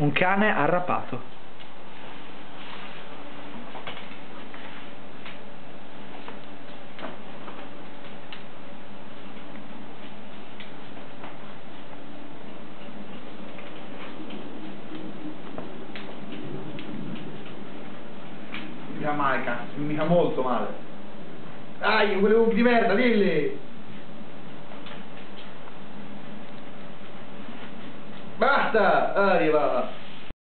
Un cane arrapato. Mica mai, cazzo, mica molto male. Io volevo di merda, dilli! Mahta, ajva.